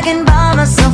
I can buy myself.